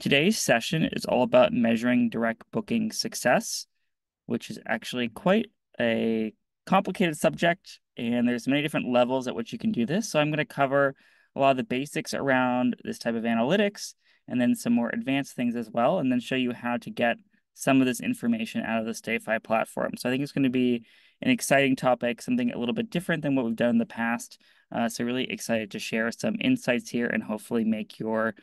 Today's session is all about measuring direct booking success, which is actually quite a complicated subject, and there's many different levels at which you can do this. So I'm going to cover a lot of the basics around this type of analytics, and then some more advanced things as well, and then show you how to get some of this information out of the StayFi platform. So I think it's going to be an exciting topic, something a little bit different than what we've done in the past. Uh, so really excited to share some insights here and hopefully make your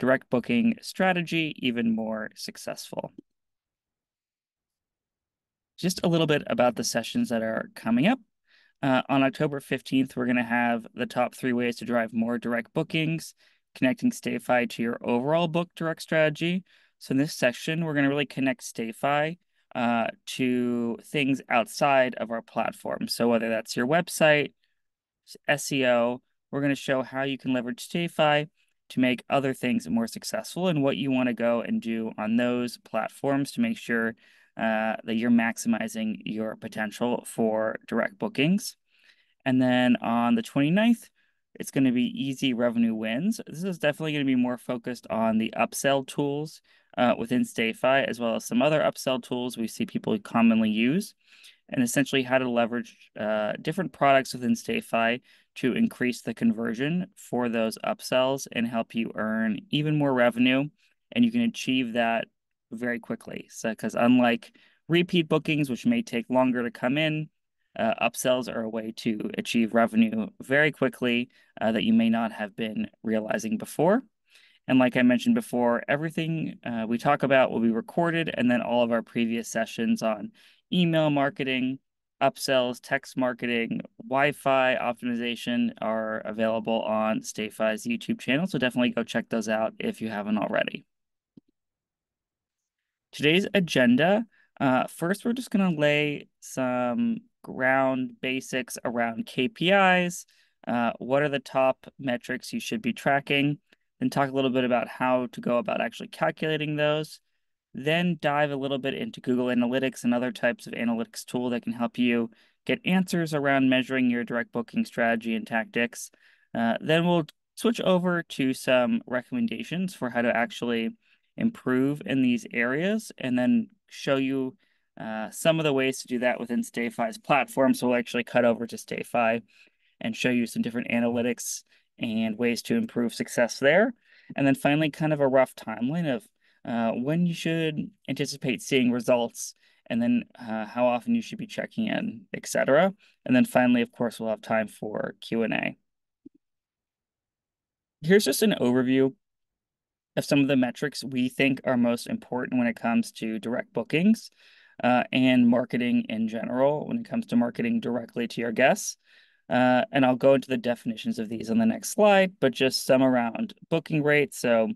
direct booking strategy even more successful. Just a little bit about the sessions that are coming up. Uh, on October 15th, we're going to have the top three ways to drive more direct bookings, connecting StayFi to your overall book direct strategy. So in this section, we're going to really connect StayFi uh, to things outside of our platform. So whether that's your website, SEO, we're going to show how you can leverage StayFi to make other things more successful and what you want to go and do on those platforms to make sure uh, that you're maximizing your potential for direct bookings. And then on the 29th, it's going to be easy revenue wins. This is definitely going to be more focused on the upsell tools uh, within StayFi, as well as some other upsell tools we see people commonly use, and essentially how to leverage uh, different products within StayFi to increase the conversion for those upsells and help you earn even more revenue. And you can achieve that very quickly. So, because unlike repeat bookings, which may take longer to come in, uh, upsells are a way to achieve revenue very quickly uh, that you may not have been realizing before. And like I mentioned before, everything uh, we talk about will be recorded, and then all of our previous sessions on email marketing, upsells, text marketing, Wi-Fi optimization are available on StayFi's YouTube channel. So definitely go check those out if you haven't already. Today's agenda, uh, first we're just going to lay some ground basics around KPIs. Uh, what are the top metrics you should be tracking? Then talk a little bit about how to go about actually calculating those then dive a little bit into Google Analytics and other types of analytics tool that can help you get answers around measuring your direct booking strategy and tactics. Uh, then we'll switch over to some recommendations for how to actually improve in these areas and then show you uh, some of the ways to do that within StayFi's platform. So we'll actually cut over to StayFi and show you some different analytics and ways to improve success there. And then finally, kind of a rough timeline of uh, when you should anticipate seeing results, and then uh, how often you should be checking in, etc. And then finally, of course, we'll have time for Q&A. Here's just an overview of some of the metrics we think are most important when it comes to direct bookings uh, and marketing in general, when it comes to marketing directly to your guests. Uh, and I'll go into the definitions of these on the next slide, but just some around booking rate. So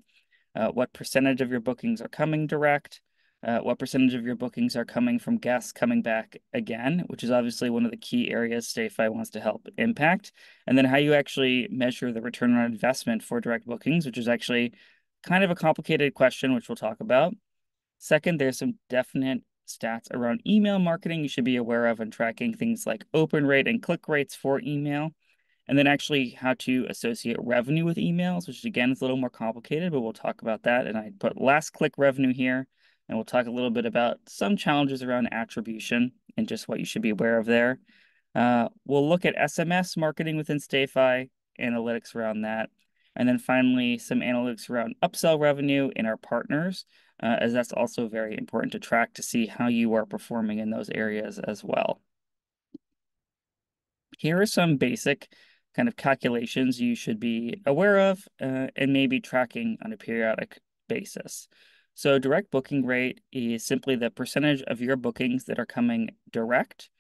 uh, what percentage of your bookings are coming direct, uh, what percentage of your bookings are coming from guests coming back again, which is obviously one of the key areas StayFi wants to help impact, and then how you actually measure the return on investment for direct bookings, which is actually kind of a complicated question, which we'll talk about. Second, there's some definite stats around email marketing you should be aware of and tracking things like open rate and click rates for email and then actually how to associate revenue with emails, which again is a little more complicated, but we'll talk about that. And I put last click revenue here, and we'll talk a little bit about some challenges around attribution and just what you should be aware of there. Uh, we'll look at SMS marketing within StayFi, analytics around that, and then finally some analytics around upsell revenue in our partners, uh, as that's also very important to track to see how you are performing in those areas as well. Here are some basic kind of calculations you should be aware of uh, and maybe tracking on a periodic basis. So direct booking rate is simply the percentage of your bookings that are coming direct.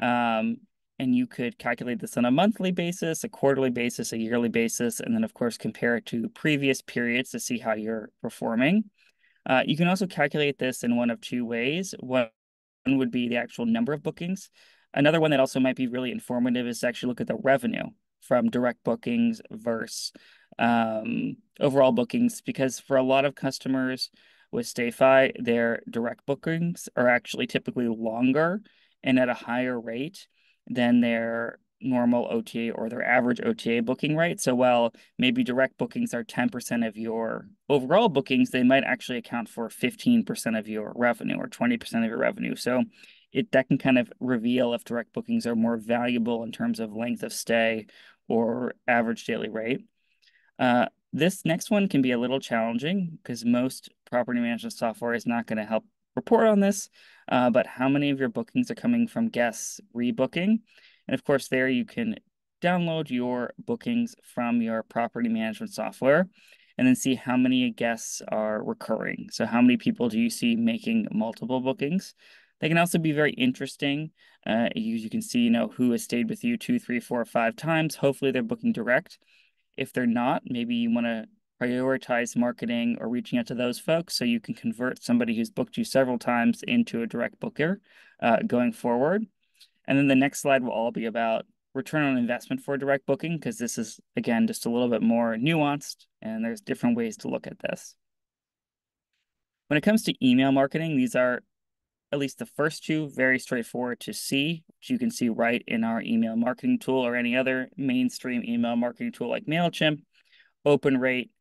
Um, and you could calculate this on a monthly basis, a quarterly basis, a yearly basis, and then of course compare it to previous periods to see how you're performing. Uh, you can also calculate this in one of two ways. One would be the actual number of bookings. Another one that also might be really informative is to actually look at the revenue from direct bookings versus um, overall bookings because for a lot of customers with StayFi, their direct bookings are actually typically longer and at a higher rate than their normal OTA or their average OTA booking rate. So while maybe direct bookings are 10% of your overall bookings, they might actually account for 15% of your revenue or 20% of your revenue. So it that can kind of reveal if direct bookings are more valuable in terms of length of stay or average daily rate. Uh, this next one can be a little challenging because most property management software is not going to help report on this, uh, but how many of your bookings are coming from guests rebooking? And of course, there you can download your bookings from your property management software and then see how many guests are recurring. So how many people do you see making multiple bookings? They can also be very interesting. Uh, you, you can see, you know, who has stayed with you two, three, four, five times. Hopefully they're booking direct. If they're not, maybe you want to prioritize marketing or reaching out to those folks so you can convert somebody who's booked you several times into a direct booker uh, going forward. And then the next slide will all be about return on investment for direct booking because this is, again, just a little bit more nuanced and there's different ways to look at this. When it comes to email marketing, these are at least the first two very straightforward to see, which you can see right in our email marketing tool or any other mainstream email marketing tool like MailChimp, open rate,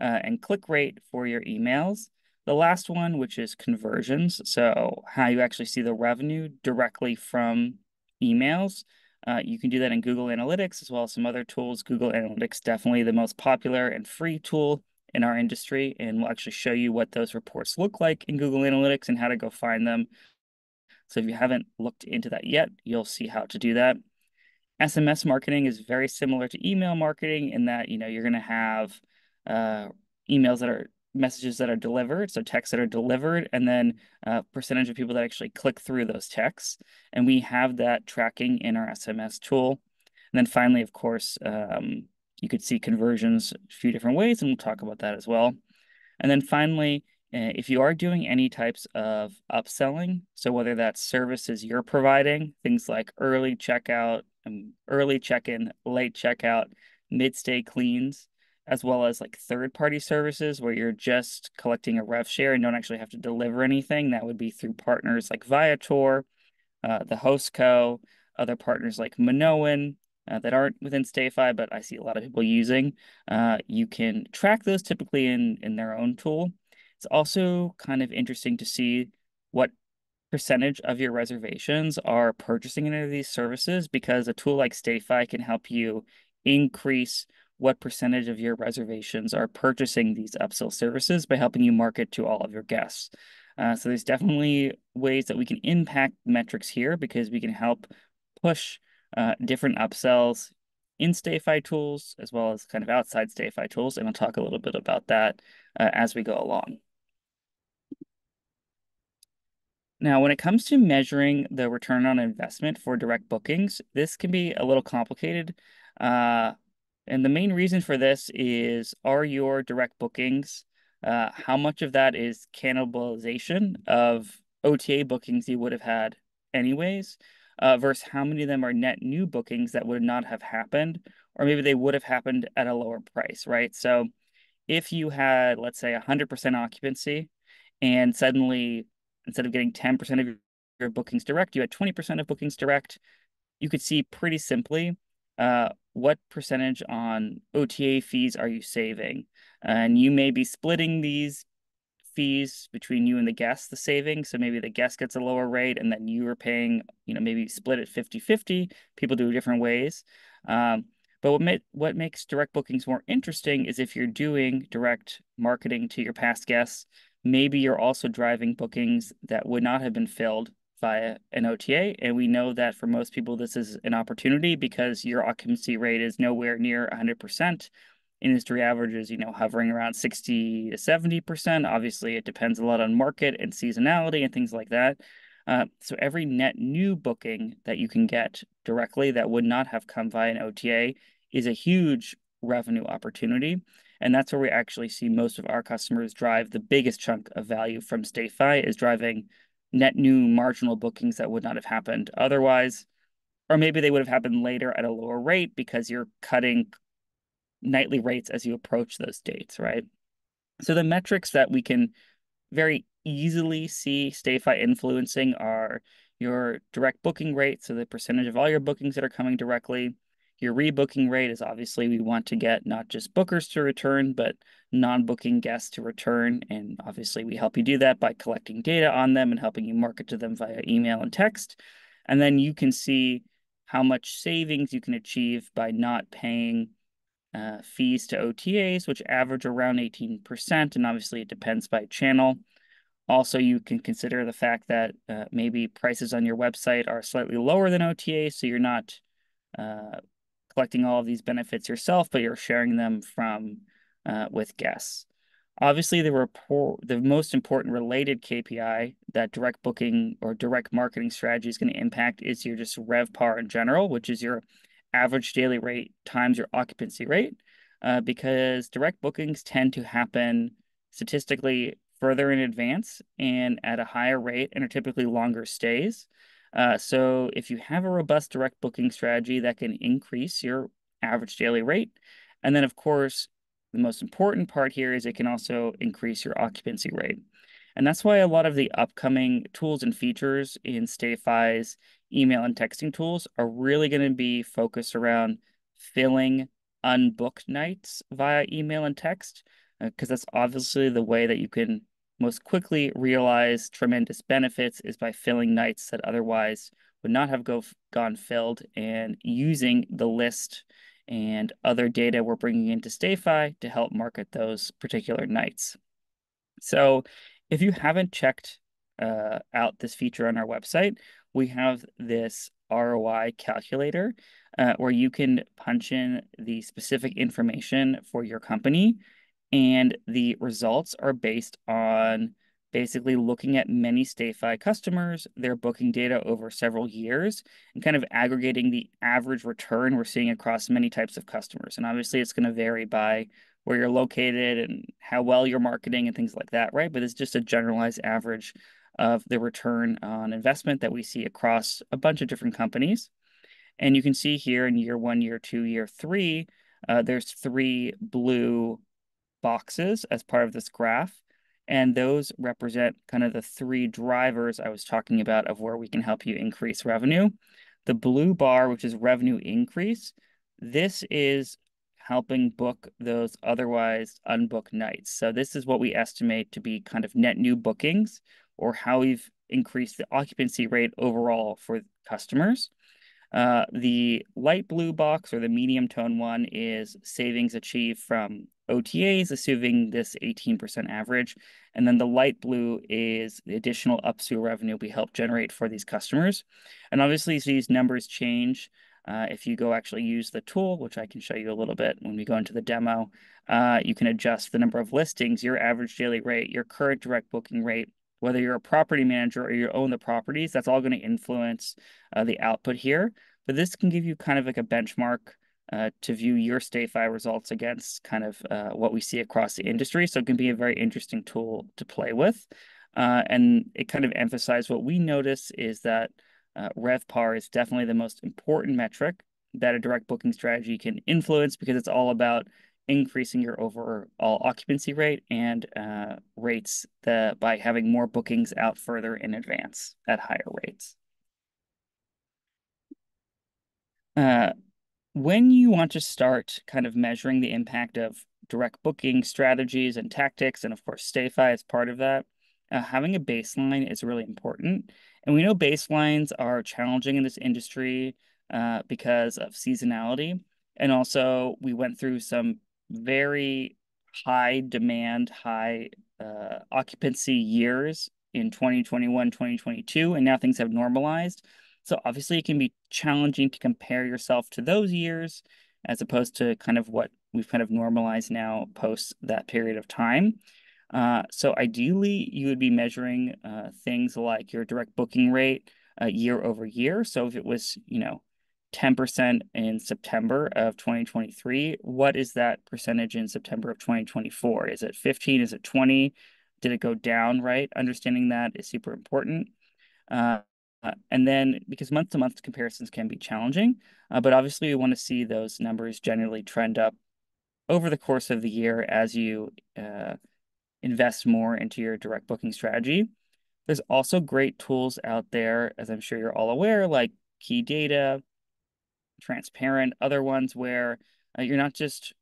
uh, and click rate for your emails. The last one, which is conversions, so how you actually see the revenue directly from emails. Uh, you can do that in Google Analytics as well as some other tools. Google Analytics definitely the most popular and free tool in our industry, and we'll actually show you what those reports look like in Google Analytics and how to go find them. So if you haven't looked into that yet, you'll see how to do that. SMS marketing is very similar to email marketing in that you know you're going to have uh, emails that are messages that are delivered, so texts that are delivered, and then uh, percentage of people that actually click through those texts. And we have that tracking in our SMS tool. And then finally, of course, um, you could see conversions a few different ways, and we'll talk about that as well. And then finally, uh, if you are doing any types of upselling, so whether that's services you're providing, things like early checkout, um, early check-in, late checkout, mid-stay cleans, as well as like third party services where you're just collecting a rev share and don't actually have to deliver anything. That would be through partners like Viator, uh, the Hostco, other partners like Minoan uh, that aren't within StayFi, but I see a lot of people using. Uh, you can track those typically in, in their own tool. It's also kind of interesting to see what percentage of your reservations are purchasing any of these services because a tool like StayFi can help you increase what percentage of your reservations are purchasing these upsell services by helping you market to all of your guests. Uh, so there's definitely ways that we can impact metrics here because we can help push uh, different upsells in StayFi tools as well as kind of outside StayFi tools. And I'll talk a little bit about that uh, as we go along. Now, when it comes to measuring the return on investment for direct bookings, this can be a little complicated. Uh, and the main reason for this is are your direct bookings, uh, how much of that is cannibalization of OTA bookings you would have had anyways, uh, versus how many of them are net new bookings that would not have happened, or maybe they would have happened at a lower price, right? So if you had, let's say, 100% occupancy, and suddenly instead of getting 10% of your bookings direct, you had 20% of bookings direct, you could see pretty simply uh, what percentage on OTA fees are you saving? And you may be splitting these fees between you and the guest, the savings. So maybe the guest gets a lower rate and then you are paying, you know, maybe split it 50 50. People do different ways. Um, but what, ma- what makes direct bookings more interesting is if you're doing direct marketing to your past guests, maybe you're also driving bookings that would not have been filled via an OTA. And we know that for most people, this is an opportunity because your occupancy rate is nowhere near 100%. Industry averages, you know, hovering around 60 to 70%. Obviously, it depends a lot on market and seasonality and things like that. Uh, so every net new booking that you can get directly that would not have come via an OTA is a huge revenue opportunity. And that's where we actually see most of our customers drive the biggest chunk of value from StayFi is driving net new marginal bookings that would not have happened otherwise. Or maybe they would have happened later at a lower rate because you're cutting nightly rates as you approach those dates, right? So the metrics that we can very easily see StayFi influencing are your direct booking rate, so the percentage of all your bookings that are coming directly. Your rebooking rate is obviously we want to get not just bookers to return, but non-booking guests to return. And obviously we help you do that by collecting data on them and helping you market to them via email and text. And then you can see how much savings you can achieve by not paying uh, fees to OTAs, which average around 18%. And obviously it depends by channel. Also, you can consider the fact that uh, maybe prices on your website are slightly lower than OTA, so you're not uh, collecting all of these benefits yourself, but you're sharing them from uh, with guests. Obviously, the report, the most important related KPI that direct booking or direct marketing strategy is going to impact is your just RevPAR in general, which is your average daily rate times your occupancy rate, uh, because direct bookings tend to happen statistically further in advance and at a higher rate and are typically longer stays. Uh, so if you have a robust direct booking strategy that can increase your average daily rate, and then of course, the most important part here is it can also increase your occupancy rate. And that's why a lot of the upcoming tools and features in StayFi's email and texting tools are really going to be focused around filling unbooked nights via email and text because uh, that's obviously the way that you can most quickly realize tremendous benefits is by filling nights that otherwise would not have go, gone filled and using the list and other data we're bringing into StayFi to help market those particular nights. So if you haven't checked uh, out this feature on our website, we have this ROI calculator uh, where you can punch in the specific information for your company and the results are based on basically looking at many StayFi customers, their booking data over several years, and kind of aggregating the average return we're seeing across many types of customers. And obviously, it's going to vary by where you're located and how well you're marketing and things like that, right? But it's just a generalized average of the return on investment that we see across a bunch of different companies. And you can see here in year one, year two, year three, uh, there's three blue boxes as part of this graph. And those represent kind of the three drivers I was talking about of where we can help you increase revenue. The blue bar, which is revenue increase, this is helping book those otherwise unbooked nights. So this is what we estimate to be kind of net new bookings or how we've increased the occupancy rate overall for customers. Uh, the light blue box or the medium tone one is savings achieved from OTAs, assuming this 18% average. And then the light blue is the additional upsell revenue we help generate for these customers. And obviously, these numbers change. Uh, if you go actually use the tool, which I can show you a little bit when we go into the demo, uh, you can adjust the number of listings, your average daily rate, your current direct booking rate, whether you're a property manager or you own the properties, that's all going to influence uh, the output here. But this can give you kind of like a benchmark uh, to view your StayFi results against kind of uh, what we see across the industry. So it can be a very interesting tool to play with. Uh, and it kind of emphasized what we notice is that uh, RevPAR is definitely the most important metric that a direct booking strategy can influence because it's all about increasing your overall occupancy rate and uh, rates the, by having more bookings out further in advance at higher rates. Uh, when you want to start kind of measuring the impact of direct booking strategies and tactics, and of course, StayFi is part of that, uh, having a baseline is really important. And we know baselines are challenging in this industry uh, because of seasonality. And also, we went through some very high demand, high uh, occupancy years in 2021, 2022, and now things have normalized. So obviously, it can be challenging to compare yourself to those years as opposed to kind of what we've kind of normalized now post that period of time. Uh, so ideally, you would be measuring uh, things like your direct booking rate uh, year over year. So if it was, you know, 10% in September of 2023, what is that percentage in September of 2024? Is it 15? Is it 20? Did it go down, right? Understanding that is super important. Uh, and then because month to month comparisons can be challenging, uh, but obviously we want to see those numbers generally trend up over the course of the year as you uh, invest more into your direct booking strategy. There's also great tools out there, as I'm sure you're all aware, like Key Data, Transparent, other ones where uh, you're not just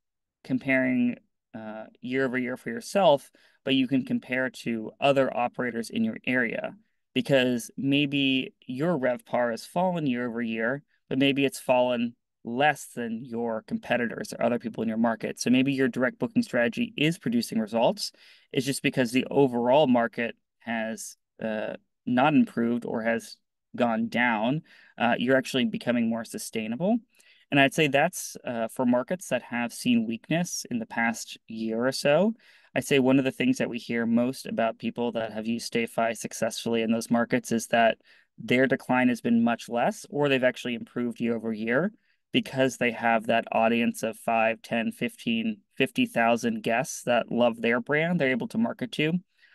comparing uh, year over year for yourself, but you can compare to other operators in your area because maybe your RevPAR has fallen year over year, but maybe it's fallen less than your competitors or other people in your market. So maybe your direct booking strategy is producing results. It's just because the overall market has uh, not improved or has gone down. Uh, you're actually becoming more sustainable. And I'd say that's uh, for markets that have seen weakness in the past year or so. I'd say one of the things that we hear most about people that have used StayFi successfully in those markets is that their decline has been much less, or they've actually improved year over year because they have that audience of 5, 10, 15, 50,000 guests that love their brand, they're able to market to.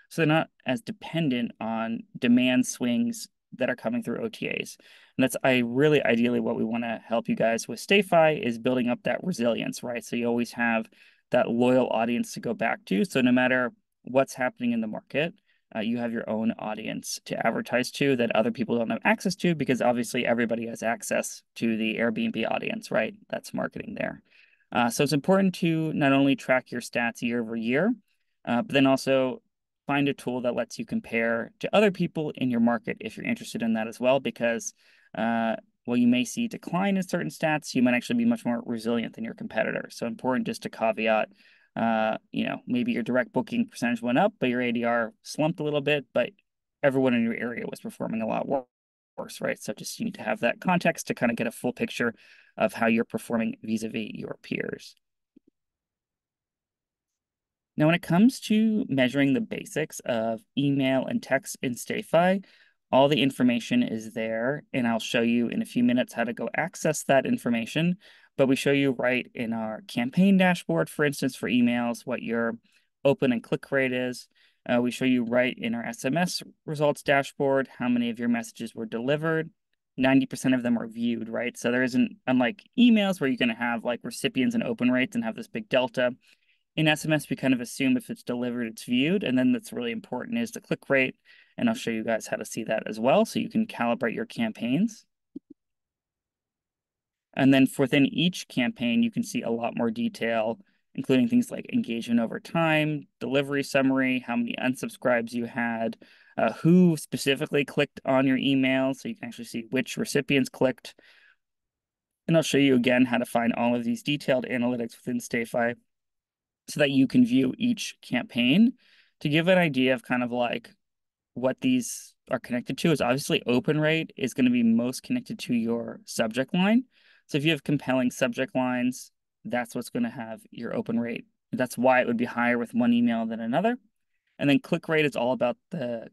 So they're not as dependent on demand swings that are coming through OTAs. And that's I really ideally what we want to help you guys with StayFi is building up that resilience, right? So you always have that loyal audience to go back to. So no matter what's happening in the market, uh, you have your own audience to advertise to that other people don't have access to because obviously everybody has access to the Airbnb audience, right? That's marketing there. Uh, so it's important to not only track your stats year over year, uh, but then also find a tool that lets you compare to other people in your market if you're interested in that as well, because uh, while you may see decline in certain stats, you might actually be much more resilient than your competitor. So important just to caveat uh, you know, maybe your direct booking percentage went up, but your ADR slumped a little bit, but everyone in your area was performing a lot worse, right? So just you need to have that context to kind of get a full picture of how you're performing vis-a-vis your peers. Now, when it comes to measuring the basics of email and text in StayFi, all the information is there, and I'll show you in a few minutes how to go access that information but we show you right in our campaign dashboard, for instance, for emails, what your open and click rate is. Uh, we show you right in our SMS results dashboard, how many of your messages were delivered. 90% of them are viewed, right? So there isn't, unlike emails where you're going to have like recipients and open rates and have this big delta. In SMS, we kind of assume if it's delivered, it's viewed. And then that's really important is the click rate. And I'll show you guys how to see that as well. So you can calibrate your campaigns. And then within each campaign, you can see a lot more detail, including things like engagement over time, delivery summary, how many unsubscribes you had, uh, who specifically clicked on your email. So you can actually see which recipients clicked. And I'll show you again how to find all of these detailed analytics within StayFi so that you can view each campaign to give an idea of kind of like what these are connected to is obviously open rate is going to be most connected to your subject line. So if you have compelling subject lines, that's what's going to have your open rate. That's why it would be higher with one email than another. And then click rate is all about the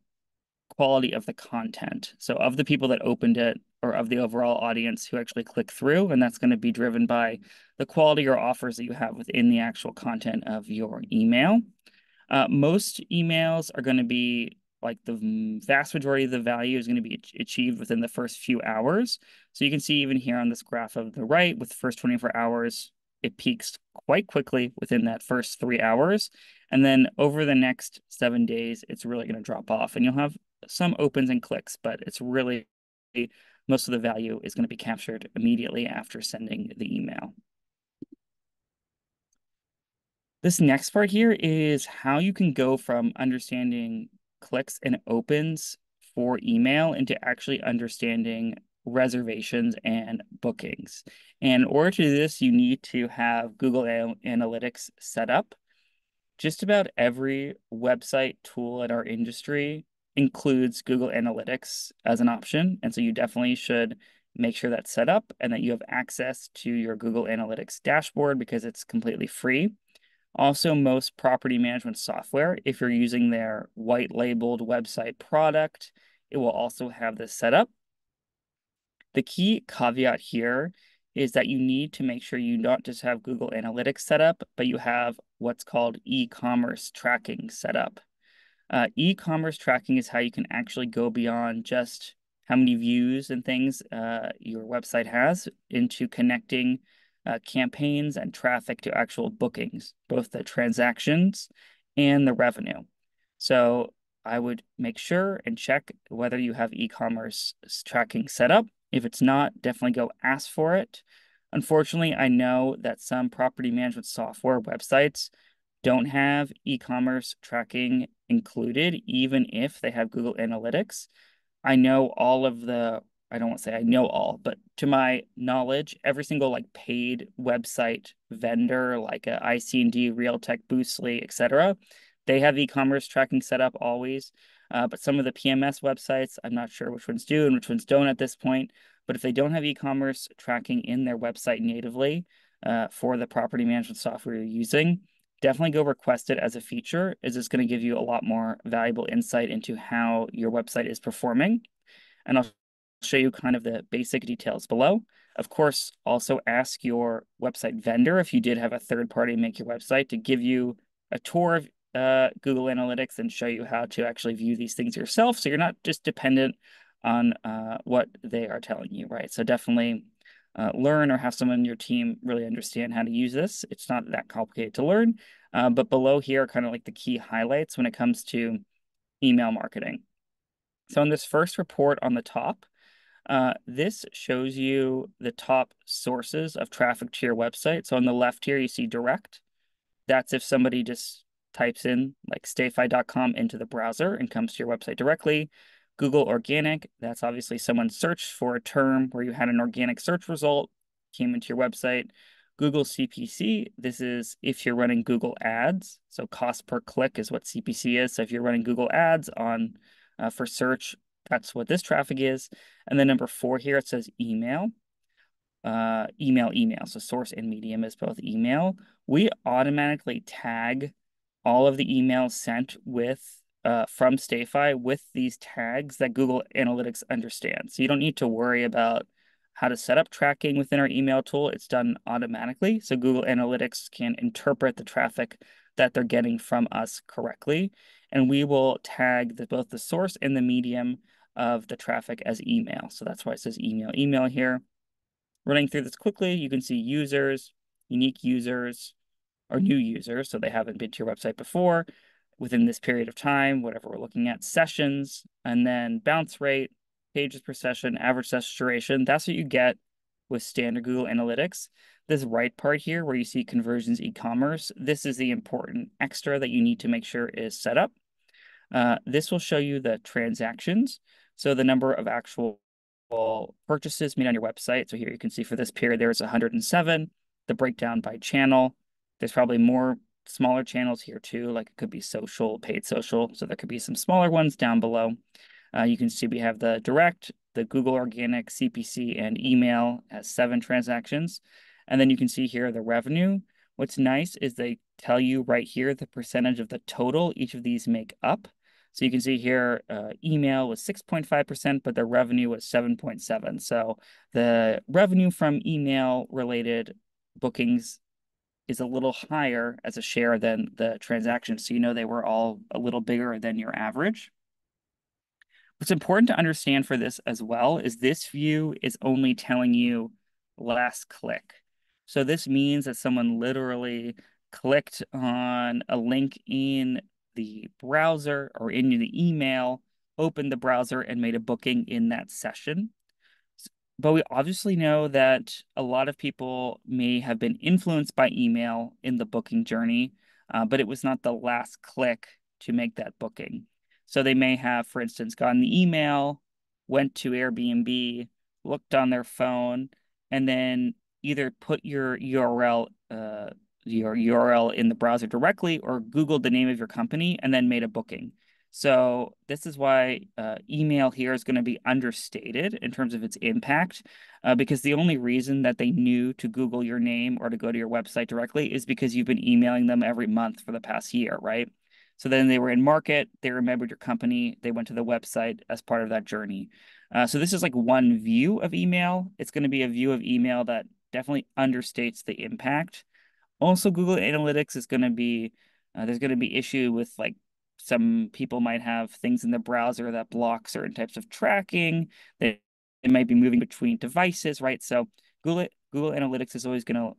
quality of the content. So of the people that opened it or of the overall audience who actually click through, and that's going to be driven by the quality or offers that you have within the actual content of your email. Uh, most emails are going to be like the vast majority of the value is going to be achieved within the first few hours. So you can see even here on this graph of the right with the first 24 hours, it peaks quite quickly within that first three hours. And then over the next seven days, it's really going to drop off and you'll have some opens and clicks, but it's really most of the value is going to be captured immediately after sending the email. This next part here is how you can go from understanding clicks and opens for email into actually understanding reservations and bookings. And in order to do this, you need to have Google Analytics set up. Just about every website tool in our industry includes Google Analytics as an option. And so you definitely should make sure that's set up and that you have access to your Google Analytics dashboard because it's completely free. Also, most property management software, if you're using their white labeled website product, it will also have this set up. The key caveat here is that you need to make sure you not just have Google Analytics set up, but you have what's called e-commerce tracking set up. Uh, e-commerce tracking is how you can actually go beyond just how many views and things uh, your website has into connecting uh, campaigns and traffic to actual bookings, both the transactions and the revenue. So I would make sure and check whether you have e-commerce tracking set up. If it's not, definitely go ask for it. Unfortunately, I know that some property management software websites don't have e-commerce tracking included, even if they have Google Analytics. I know all of the I don't want to say I know all, but to my knowledge, every single like paid website vendor, like a ICND, Realtek, Boostly, etc., they have e-commerce tracking set up always. Uh, but some of the PMS websites, I'm not sure which ones do and which ones don't at this point. But if they don't have e-commerce tracking in their website natively uh, for the property management software you're using, definitely go request it as a feature. Is this going to give you a lot more valuable insight into how your website is performing? And I'll show you kind of the basic details below. Of course, also ask your website vendor if you did have a third party make your website to give you a tour of uh, Google Analytics and show you how to actually view these things yourself. So you're not just dependent on uh, what they are telling you, right? So definitely uh, learn or have someone in your team really understand how to use this. It's not that complicated to learn. Uh, but below here are kind of like the key highlights when it comes to email marketing. So in this first report on the top, uh, this shows you the top sources of traffic to your website. So on the left here, you see direct. That's if somebody just types in like stayfi.com into the browser and comes to your website directly. Google Organic, that's obviously someone searched for a term where you had an organic search result, came into your website. Google CPC, this is if you're running Google ads. So cost per click is what CPC is. So if you're running Google ads on uh, for search that's what this traffic is. And then number four here, it says email. Uh, email, email. So source and medium is both email. We automatically tag all of the emails sent with uh, from StayFi with these tags that Google Analytics understands. So you don't need to worry about how to set up tracking within our email tool. It's done automatically. So Google Analytics can interpret the traffic that they're getting from us correctly. And we will tag the, both the source and the medium of the traffic as email. So that's why it says email, email here. Running through this quickly, you can see users, unique users, or new users, so they haven't been to your website before within this period of time, whatever we're looking at, sessions, and then bounce rate, pages per session, average session duration. That's what you get with standard Google Analytics. This right part here where you see conversions e-commerce, this is the important extra that you need to make sure is set up. Uh, this will show you the transactions. So the number of actual purchases made on your website. So here you can see for this period, there's 107, the breakdown by channel. There's probably more smaller channels here too, like it could be social, paid social. So there could be some smaller ones down below. Uh, you can see we have the direct, the Google Organic, CPC, and email as seven transactions. And then you can see here the revenue. What's nice is they tell you right here the percentage of the total each of these make up. So you can see here, uh, email was 6.5%, but their revenue was 7.7. So the revenue from email related bookings is a little higher as a share than the transactions. So you know they were all a little bigger than your average. What's important to understand for this as well is this view is only telling you last click. So this means that someone literally clicked on a link in the browser or in the email, opened the browser and made a booking in that session. But we obviously know that a lot of people may have been influenced by email in the booking journey, uh, but it was not the last click to make that booking. So they may have, for instance, gotten the email, went to Airbnb, looked on their phone, and then either put your URL uh, your URL in the browser directly or Googled the name of your company and then made a booking. So this is why uh, email here is going to be understated in terms of its impact, uh, because the only reason that they knew to Google your name or to go to your website directly is because you've been emailing them every month for the past year, right? So then they were in market, they remembered your company, they went to the website as part of that journey. Uh, so this is like one view of email. It's going to be a view of email that definitely understates the impact. Also, Google Analytics is going to be uh, there's going to be issue with like some people might have things in the browser that block certain types of tracking. They, they might be moving between devices, right? So Google Google Analytics is always going to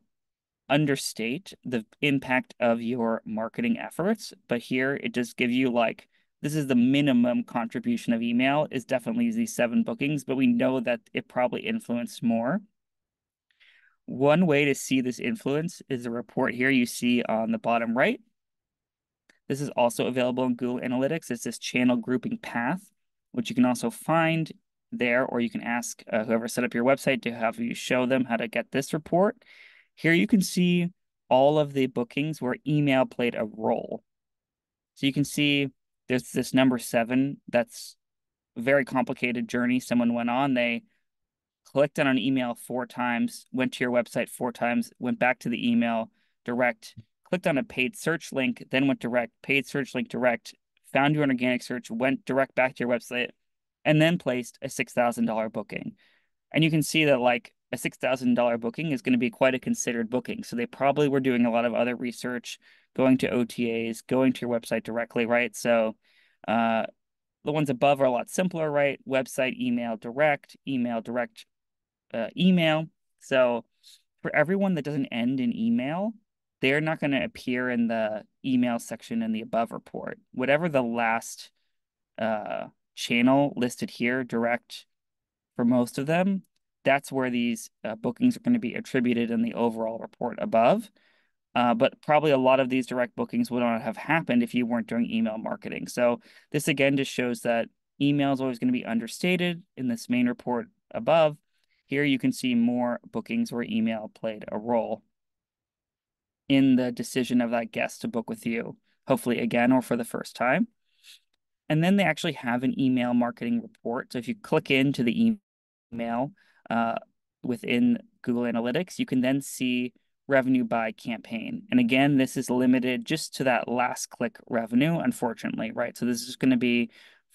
understate the impact of your marketing efforts, but here it does give you like this is the minimum contribution of email is definitely these seven bookings, but we know that it probably influenced more. One way to see this influence is the report here you see on the bottom right. This is also available in Google Analytics. It's this channel grouping path, which you can also find there, or you can ask uh, whoever set up your website to have you show them how to get this report. Here you can see all of the bookings where email played a role. So you can see there's this number seven that's a very complicated journey someone went on. They clicked on an email four times, went to your website four times, went back to the email direct, clicked on a paid search link, then went direct, paid search link direct, found you an organic search, went direct back to your website, and then placed a $6,000 booking. And you can see that like a $6,000 booking is going to be quite a considered booking. So they probably were doing a lot of other research, going to OTAs, going to your website directly, right? So uh, the ones above are a lot simpler, right? Website, email, direct, email, direct, uh, email. So for everyone that doesn't end in email, they're not going to appear in the email section in the above report. Whatever the last uh, channel listed here, direct for most of them, that's where these uh, bookings are going to be attributed in the overall report above. Uh, but probably a lot of these direct bookings would not have happened if you weren't doing email marketing. So this again just shows that email is always going to be understated in this main report above. Here you can see more bookings where email played a role in the decision of that guest to book with you, hopefully again or for the first time. And then they actually have an email marketing report. So if you click into the email, uh, within Google Analytics, you can then see revenue by campaign. And again, this is limited just to that last click revenue, unfortunately, right? So this is going to be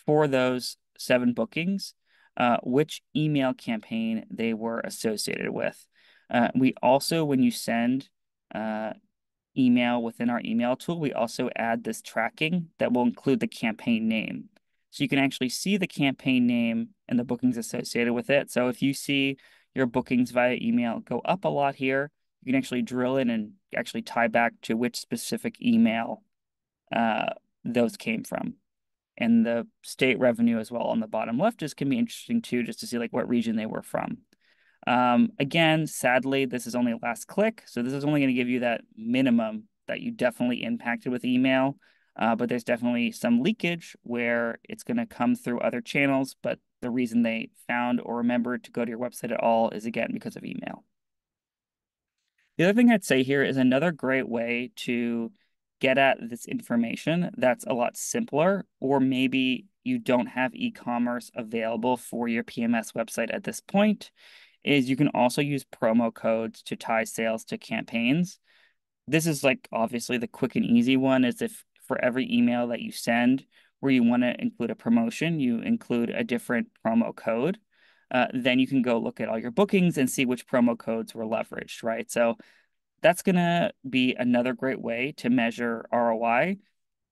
for those seven bookings, uh, which email campaign they were associated with. Uh, we also, when you send uh, email within our email tool, we also add this tracking that will include the campaign name. So you can actually see the campaign name and the bookings associated with it. So if you see your bookings via email go up a lot here, you can actually drill in and actually tie back to which specific email uh, those came from. And the state revenue as well on the bottom left just can be interesting too, just to see like what region they were from. Um, again, sadly, this is only last click. So this is only going to give you that minimum that you definitely impacted with email. Uh, but there's definitely some leakage where it's going to come through other channels. But the reason they found or remembered to go to your website at all is again because of email. The other thing I'd say here is another great way to get at this information that's a lot simpler, or maybe you don't have e commerce available for your PMS website at this point, is you can also use promo codes to tie sales to campaigns. This is like obviously the quick and easy one is if for every email that you send where you want to include a promotion, you include a different promo code. Uh, then you can go look at all your bookings and see which promo codes were leveraged, right? So that's going to be another great way to measure ROI.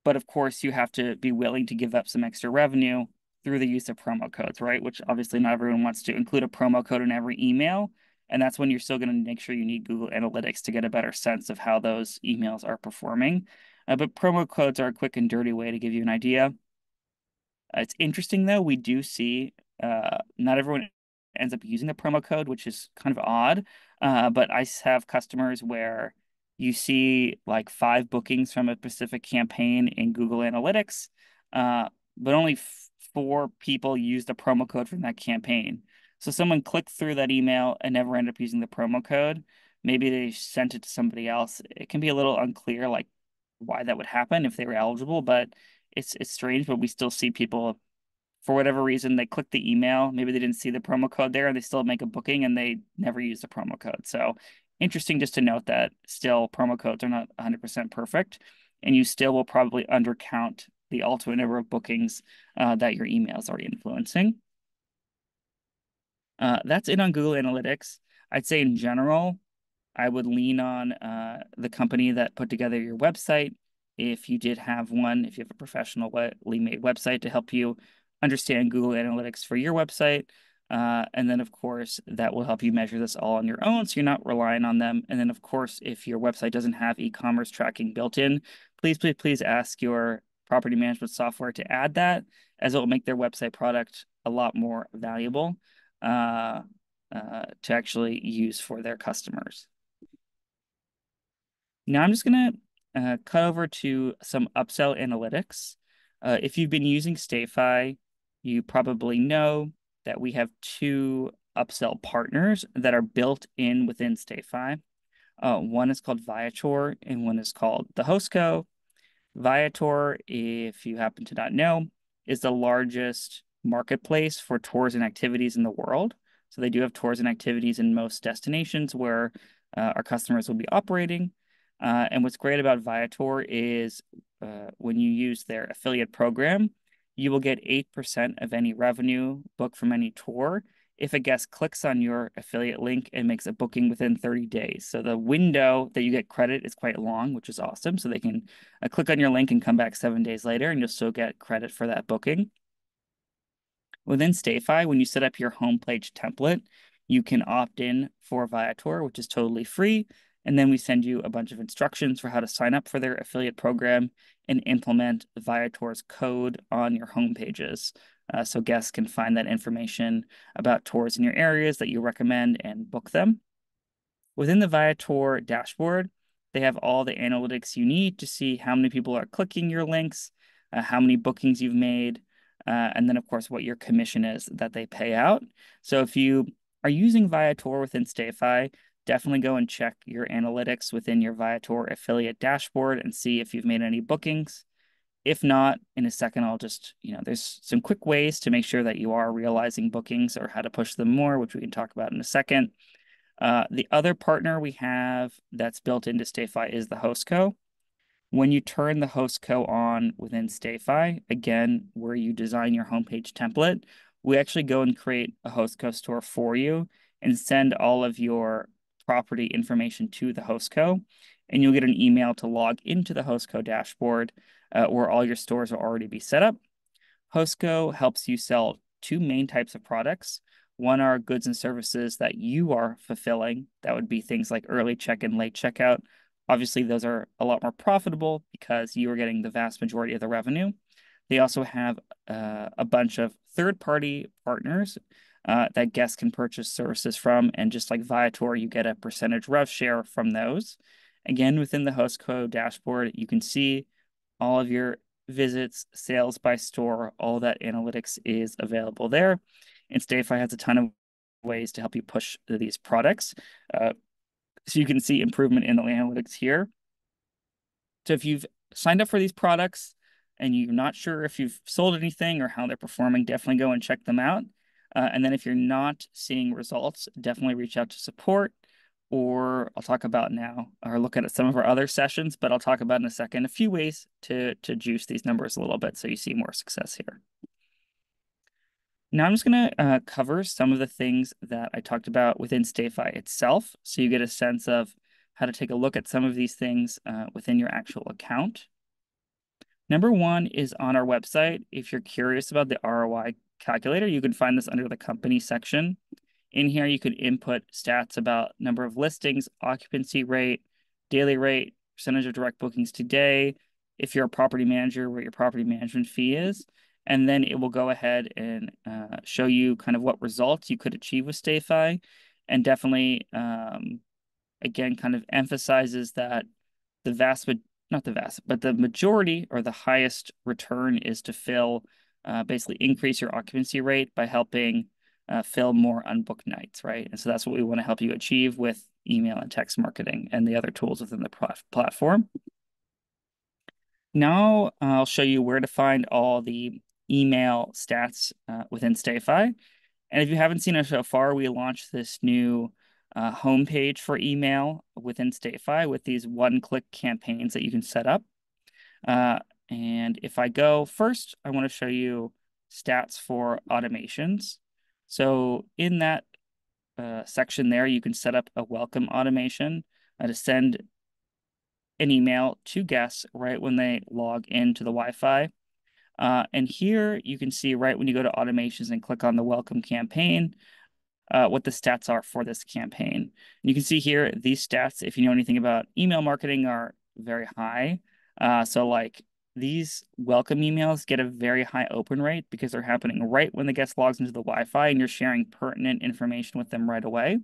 But of course, you have to be willing to give up some extra revenue through the use of promo codes, right? Which obviously not everyone wants to include a promo code in every email. And that's when you're still going to make sure you need Google Analytics to get a better sense of how those emails are performing. Uh, but promo codes are a quick and dirty way to give you an idea. Uh, it's interesting though, we do see uh, not everyone ends up using the promo code, which is kind of odd. Uh, but I have customers where you see like five bookings from a specific campaign in Google Analytics, uh, but only four people use the promo code from that campaign. So someone clicked through that email and never ended up using the promo code. Maybe they sent it to somebody else. It can be a little unclear, like why that would happen if they were eligible, but it's it's strange, but we still see people for whatever reason they click the email, maybe they didn't see the promo code there, and they still make a booking and they never use the promo code. So interesting just to note that still promo codes are not 100% perfect, and you still will probably undercount the ultimate number of bookings uh, that your email is already influencing. Uh, that's it on Google Analytics. I'd say in general, I would lean on uh, the company that put together your website. If you did have one, if you have a professionally made website to help you understand Google Analytics for your website. Uh, and then, of course, that will help you measure this all on your own. So you're not relying on them. And then, of course, if your website doesn't have e commerce tracking built in, please, please, please ask your property management software to add that, as it will make their website product a lot more valuable uh, uh, to actually use for their customers. Now I'm just going to uh, cut over to some upsell analytics. Uh, if you've been using StayFi, you probably know that we have two upsell partners that are built in within StayFi. Uh, one is called Viator and one is called the Hostco. Viator, if you happen to not know, is the largest marketplace for tours and activities in the world. So they do have tours and activities in most destinations where uh, our customers will be operating. Uh, and what's great about Viator is uh, when you use their affiliate program, you will get 8% of any revenue booked from any tour if a guest clicks on your affiliate link and makes a booking within 30 days. So the window that you get credit is quite long, which is awesome. So they can uh, click on your link and come back seven days later, and you'll still get credit for that booking. Within StayFi, when you set up your homepage template, you can opt in for Viator, which is totally free. And then we send you a bunch of instructions for how to sign up for their affiliate program and implement Viator's code on your home pages. Uh, so guests can find that information about tours in your areas that you recommend and book them. Within the Viator dashboard, they have all the analytics you need to see how many people are clicking your links, uh, how many bookings you've made, uh, and then, of course, what your commission is that they pay out. So if you are using Viator within StayFi, definitely go and check your analytics within your Viator affiliate dashboard and see if you've made any bookings. If not, in a second, I'll just, you know, there's some quick ways to make sure that you are realizing bookings or how to push them more, which we can talk about in a second. Uh, the other partner we have that's built into StayFi is the Hostco. When you turn the Hostco on within StayFi, again, where you design your homepage template, we actually go and create a Hostco store for you and send all of your property information to the Hostco. And you'll get an email to log into the Hostco dashboard uh, where all your stores will already be set up. Hostco helps you sell two main types of products. One are goods and services that you are fulfilling. That would be things like early check-in, late checkout. Obviously, those are a lot more profitable because you are getting the vast majority of the revenue. They also have uh, a bunch of third-party partners uh, that guests can purchase services from. And just like Viator, you get a percentage rev share from those. Again, within the Hostco dashboard, you can see all of your visits, sales by store, all that analytics is available there. And StayFi has a ton of ways to help you push these products. Uh, so you can see improvement in the analytics here. So if you've signed up for these products and you're not sure if you've sold anything or how they're performing, definitely go and check them out. Uh, and then if you're not seeing results, definitely reach out to support or I'll talk about now or look at some of our other sessions, but I'll talk about in a second a few ways to, to juice these numbers a little bit so you see more success here. Now I'm just going to uh, cover some of the things that I talked about within StayFi itself so you get a sense of how to take a look at some of these things uh, within your actual account. Number one is on our website. If you're curious about the ROI calculator. You can find this under the company section. In here, you can input stats about number of listings, occupancy rate, daily rate, percentage of direct bookings today, if you're a property manager, what your property management fee is. And then it will go ahead and uh, show you kind of what results you could achieve with StayFi. And definitely, um, again, kind of emphasizes that the vast, not the vast, but the majority or the highest return is to fill uh, basically increase your occupancy rate by helping uh, fill more unbooked nights, right? And so that's what we want to help you achieve with email and text marketing and the other tools within the platform. Now I'll show you where to find all the email stats uh, within StayFi. And if you haven't seen it so far, we launched this new uh, homepage for email within StayFi with these one-click campaigns that you can set up. Uh, and if I go first, I want to show you stats for automations. So in that uh, section there, you can set up a welcome automation to send an email to guests right when they log into the Wi-Fi. Uh, and here you can see right when you go to automations and click on the welcome campaign, uh, what the stats are for this campaign. And you can see here, these stats, if you know anything about email marketing, are very high. Uh, so like these welcome emails get a very high open rate because they're happening right when the guest logs into the Wi-Fi and you're sharing pertinent information with them right away.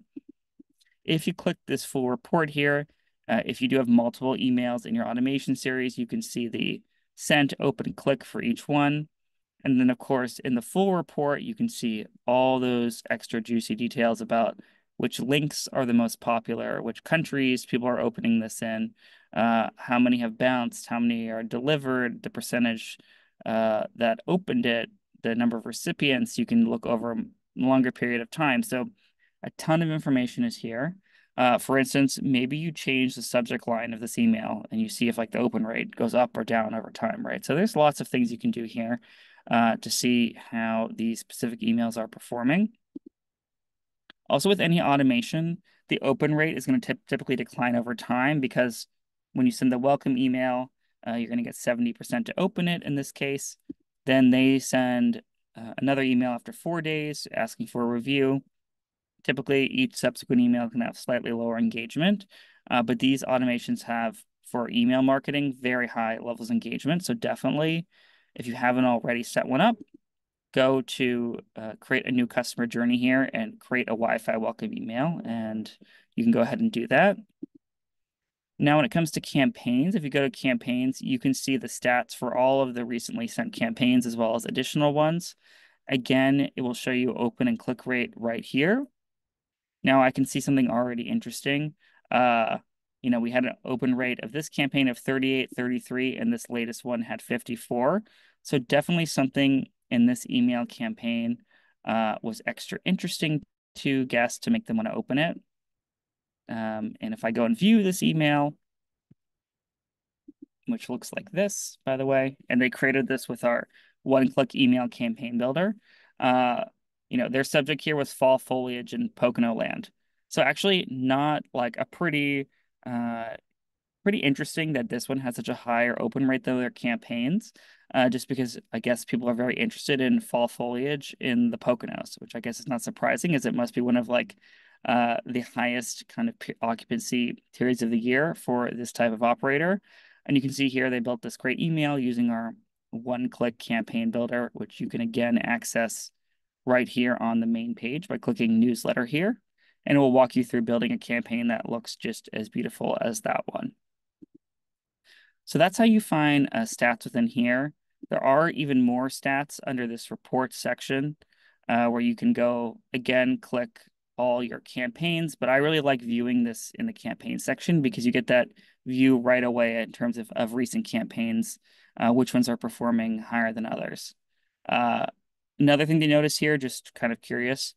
If you click this full report here, uh, if you do have multiple emails in your automation series, you can see the sent, open, click for each one. And then, of course, in the full report, you can see all those extra juicy details about which links are the most popular, which countries people are opening this in, uh, how many have bounced, how many are delivered, the percentage uh, that opened it, the number of recipients. You can look over a longer period of time. So a ton of information is here. Uh, for instance, maybe you change the subject line of this email and you see if like the open rate goes up or down over time, right? So there's lots of things you can do here uh, to see how these specific emails are performing. Also with any automation, the open rate is going to typically decline over time because when you send the welcome email, uh, you're going to get 70% to open it in this case. Then they send uh, another email after four days asking for a review. Typically, each subsequent email can have slightly lower engagement, uh, but these automations have, for email marketing, very high levels of engagement. So definitely, if you haven't already set one up, go to uh, create a new customer journey here and create a Wi-Fi welcome email, and you can go ahead and do that. Now, when it comes to campaigns, if you go to campaigns, you can see the stats for all of the recently sent campaigns as well as additional ones. Again, it will show you open and click rate right here. Now I can see something already interesting. Uh, you know, we had an open rate of this campaign of 38, 33, and this latest one had 54. So definitely something in this email campaign uh, was extra interesting to guests to make them want to open it. Um, and if I go and view this email, which looks like this, by the way, and they created this with our one-click email campaign builder. Uh, you know, their subject here was fall foliage in Pocono land. So actually not like a pretty uh, pretty interesting that this one has such a higher open rate than their campaigns, uh, just because I guess people are very interested in fall foliage in the Poconos, which I guess is not surprising, as it must be one of like uh, the highest kind of occupancy periods of the year for this type of operator. And you can see here they built this great email using our one-click campaign builder, which you can again access right here on the main page by clicking newsletter here. And we'll walk you through building a campaign that looks just as beautiful as that one. So that's how you find uh, stats within here. There are even more stats under this report section uh, where you can go, again, click all your campaigns, but I really like viewing this in the campaign section because you get that view right away in terms of, of recent campaigns, uh, which ones are performing higher than others. Uh, another thing to notice here, just kind of curious,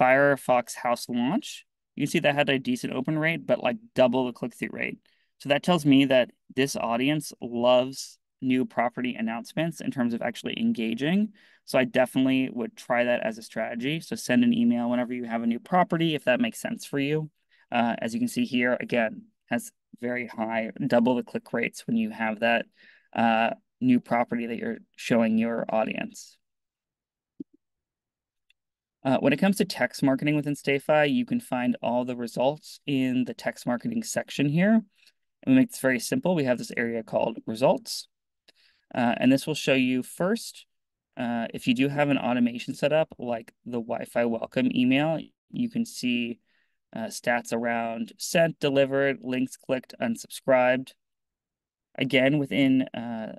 Firefox House launch, you can see that had a decent open rate, but like double the click-through rate. So that tells me that this audience loves new property announcements in terms of actually engaging. So I definitely would try that as a strategy. So send an email whenever you have a new property, if that makes sense for you. Uh, as you can see here, again, has very high, double the click rates when you have that uh, new property that you're showing your audience. Uh, when it comes to text marketing within StayFi, you can find all the results in the text marketing section here. And we make this very simple. We have this area called results. Uh, and this will show you first, uh, if you do have an automation set up, like the Wi-Fi welcome email, you can see uh, stats around sent, delivered, links clicked, unsubscribed. Again, within uh,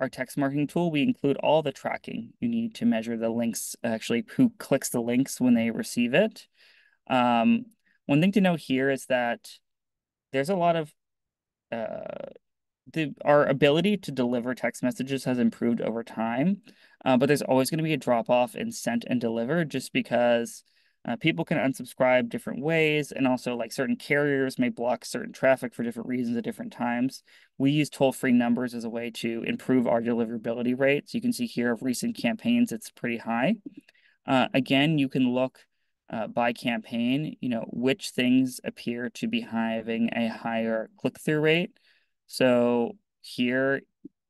our text marketing tool, we include all the tracking you need to measure the links, actually who clicks the links when they receive it. Um, one thing to note here is that there's a lot of uh, the our ability to deliver text messages has improved over time, uh, but there's always going to be a drop off in sent and delivered just because uh, people can unsubscribe different ways, and also like certain carriers may block certain traffic for different reasons at different times. We use toll free numbers as a way to improve our deliverability rates. You can see here of recent campaigns, it's pretty high. Uh, again, you can look uh, by campaign, you know, which things appear to be having a higher click-through rate. So here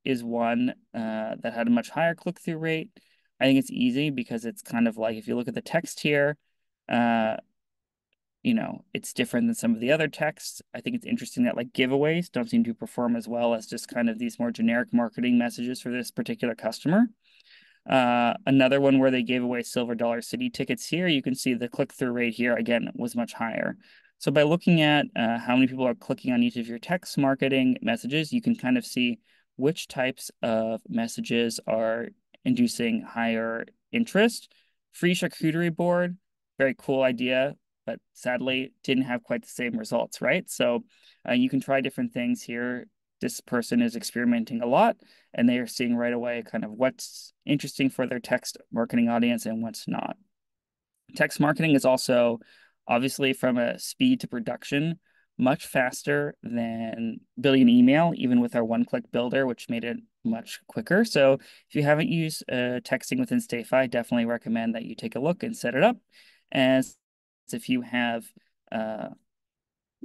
is one uh, that had a much higher click-through rate. I think it's easy because it's kind of like, if you look at the text here, uh, you know, it's different than some of the other texts. I think it's interesting that like giveaways don't seem to perform as well as just kind of these more generic marketing messages for this particular customer. Uh, another one where they gave away silver dollar city tickets here, you can see the click-through rate here again was much higher. So by looking at uh, how many people are clicking on each of your text marketing messages, you can kind of see which types of messages are inducing higher interest. Free charcuterie board, very cool idea, but sadly didn't have quite the same results, right? So uh, you can try different things here. This person is experimenting a lot and they are seeing right away kind of what's interesting for their text marketing audience and what's not. Text marketing is also obviously from a speed to production much faster than building email, even with our one-click builder, which made it much quicker. So if you haven't used uh, texting within StayFi, definitely recommend that you take a look and set it up. As if you have, uh,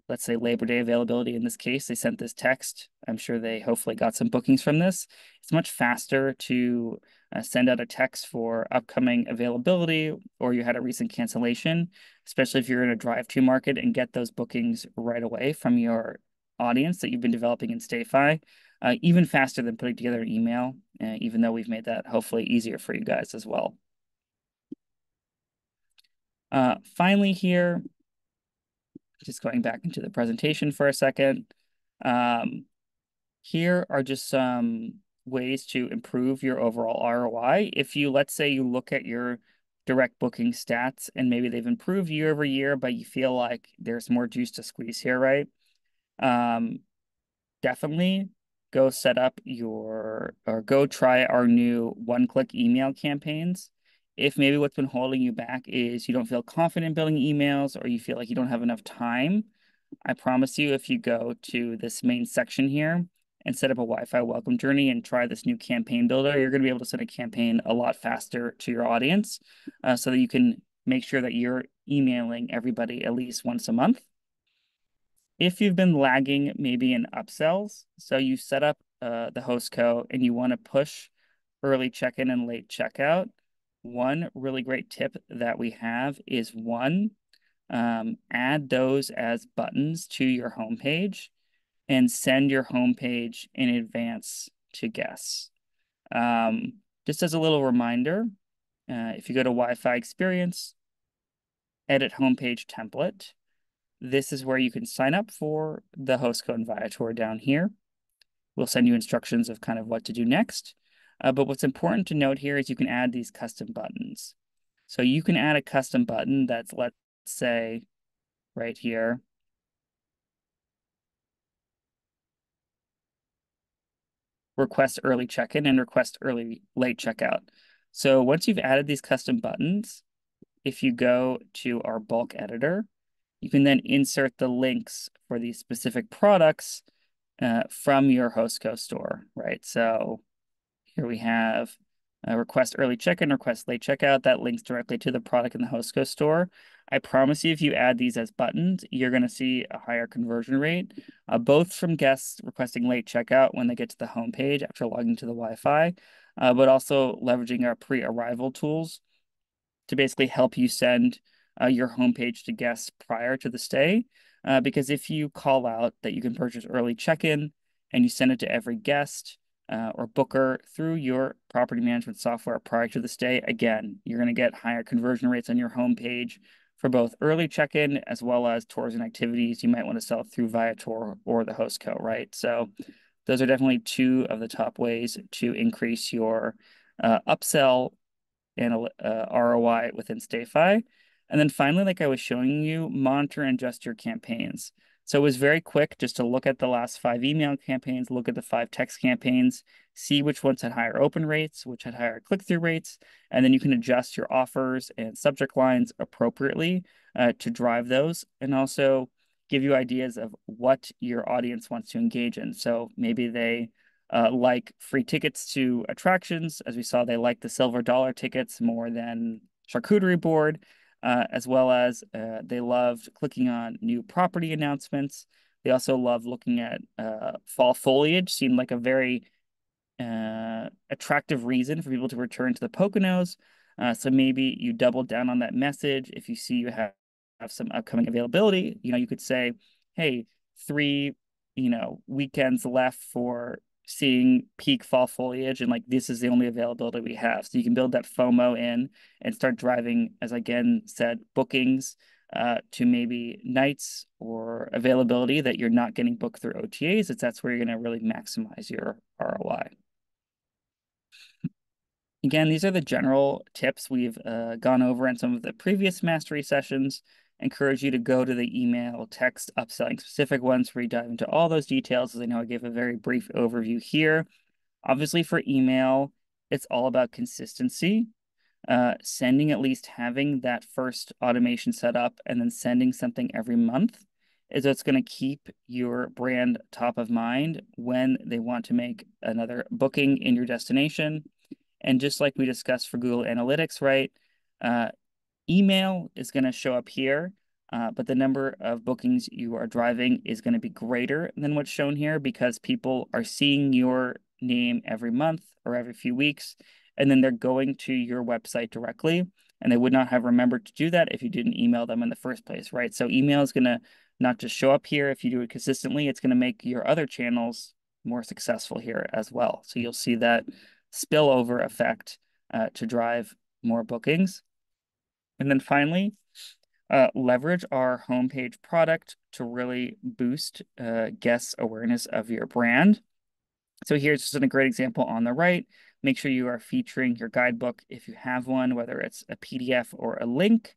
let's say Labor Day availability in this case, they sent this text. I'm sure they hopefully got some bookings from this. It's much faster to uh, send out a text for upcoming availability or you had a recent cancellation, especially if you're in a drive to market and get those bookings right away from your audience that you've been developing in StayFi, uh, even faster than putting together an email, uh, even though we've made that hopefully easier for you guys as well. Uh, finally here, just going back into the presentation for a second, um, here are just some ways to improve your overall ROI. If you, let's say you look at your direct booking stats and maybe they've improved year over year, but you feel like there's more juice to squeeze here, right? Um, definitely go set up your or go try our new one click email campaigns. If maybe what's been holding you back is you don't feel confident building emails or you feel like you don't have enough time, I promise you, if you go to this main section here, and set up a Wi-Fi welcome journey and try this new campaign builder, you're going to be able to send a campaign a lot faster to your audience uh, so that you can make sure that you're emailing everybody at least once a month. If you've been lagging maybe in upsells, so you set up uh, the host co and you want to push early check-in and late checkout, one really great tip that we have is one, um, add those as buttons to your homepage and send your homepage in advance to guests. Um, just as a little reminder, uh, if you go to Wi-Fi Experience, edit homepage template, this is where you can sign up for the host co and Viator down here. We'll send you instructions of kind of what to do next. Uh, but what's important to note here is you can add these custom buttons. So you can add a custom button that's, let's say, right here, request early check-in and request early late checkout. So once you've added these custom buttons, if you go to our bulk editor, you can then insert the links for these specific products uh, from your Hostco store, right? So here we have a request early check-in, request late checkout. That links directly to the product in the Hostco store. I promise you, if you add these as buttons, you're going to see a higher conversion rate, uh, both from guests requesting late checkout when they get to the homepage after logging to the Wi-Fi, uh, but also leveraging our pre-arrival tools to basically help you send uh, your homepage to guests prior to the stay. Uh, because if you call out that you can purchase early check-in and you send it to every guest, uh, or Booker through your property management software prior to the stay, again, you're going to get higher conversion rates on your homepage for both early check-in as well as tours and activities you might want to sell through Viator or the host co, right? So those are definitely two of the top ways to increase your uh, upsell and uh, ROI within StayFi. And then finally, like I was showing you, monitor and adjust your campaigns. So it was very quick just to look at the last five email campaigns, look at the five text campaigns, see which ones had higher open rates, which had higher click through rates, and then you can adjust your offers and subject lines appropriately uh, to drive those and also give you ideas of what your audience wants to engage in. So maybe they uh, like free tickets to attractions. As we saw, they like the silver dollar tickets more than charcuterie board, uh, as well as uh, they loved clicking on new property announcements. They also loved looking at uh, fall foliage, seemed like a very uh, attractive reason for people to return to the Poconos. Uh, so maybe you double down on that message if you see you have have some upcoming availability, you know, you could say, hey, three, you know, weekends left for seeing peak fall foliage and like this is the only availability we have. So you can build that FOMO in and start driving, as again said, bookings uh, to maybe nights or availability that you're not getting booked through OTAs. It's that's where you're going to really maximize your ROI. Again, these are the general tips we've uh, gone over in some of the previous mastery sessions. Encourage you to go to the email, text, upselling specific ones where you dive into all those details, as I know I gave a very brief overview here. Obviously, for email, it's all about consistency. Uh, sending at least having that first automation set up and then sending something every month is what's going to keep your brand top of mind when they want to make another booking in your destination. And just like we discussed for Google Analytics, right? Uh, email is going to show up here, uh, but the number of bookings you are driving is going to be greater than what's shown here because people are seeing your name every month or every few weeks, and then they're going to your website directly. And they would not have remembered to do that if you didn't email them in the first place, right? So email is going to not just show up here if you do it consistently, it's going to make your other channels more successful here as well. So you'll see that spillover effect uh, to drive more bookings. And then finally, uh, leverage our homepage product to really boost uh, guests' awareness of your brand. So here's just a great example on the right. Make sure you are featuring your guidebook if you have one, whether it's a PDF or a link.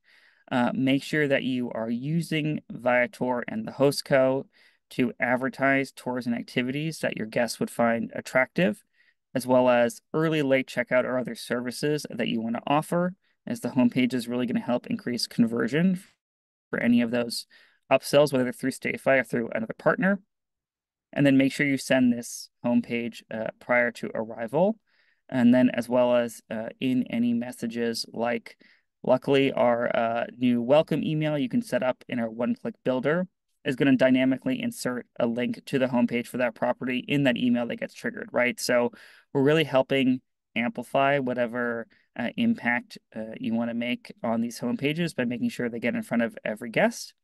Uh, make sure that you are using Viator and the host co to advertise tours and activities that your guests would find attractive as well as early, late checkout or other services that you want to offer, as the homepage is really going to help increase conversion for any of those upsells, whether through StayFi or through another partner. And then make sure you send this homepage uh, prior to arrival. And then as well as uh, in any messages like luckily our uh, new welcome email you can set up in our one-click builder is going to dynamically insert a link to the homepage for that property in that email that gets triggered, right? So we're really helping amplify whatever uh, impact uh, you want to make on these homepages by making sure they get in front of every guest.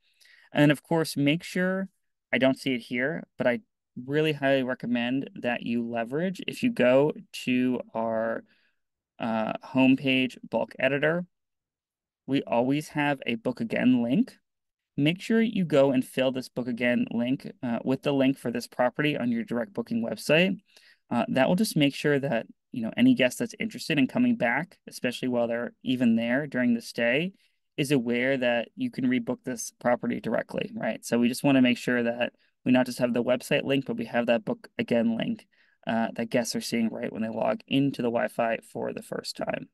And of course, make sure, I don't see it here, but I really highly recommend that you leverage, if you go to our uh, homepage bulk editor, we always have a book again link make sure you go and fill this book again link uh, with the link for this property on your direct booking website. Uh, that will just make sure that you know any guest that's interested in coming back, especially while they're even there during the stay, is aware that you can rebook this property directly, right? So we just want to make sure that we not just have the website link, but we have that book again link uh, that guests are seeing right when they log into the Wi-Fi for the first time.